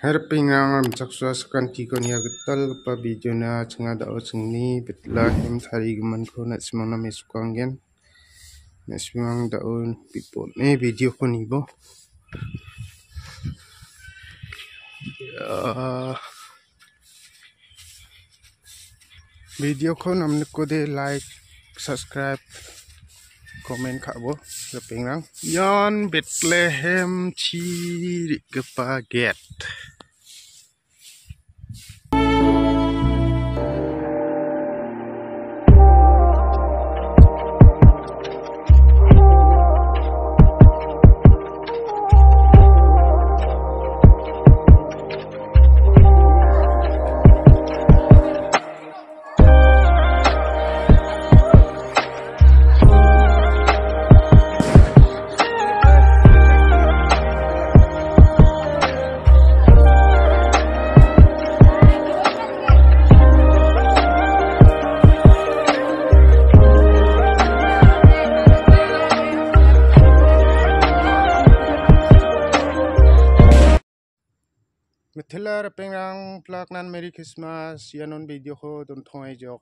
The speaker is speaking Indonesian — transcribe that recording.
Harping ang amsakswa sa kantikon ya getal video na tsangada o tsangni betlahem tariguman ko na simang na mesukang gen na simang daon pipon video ko nibo video আপনি কোদে like subscribe comment খাবো পিং রং ইয়ান বেটলে হেম ছি গেট มิถิลาระเปงรังพลากนันเมริคริสต์มาสยานนบิดีโคดนทอยจอก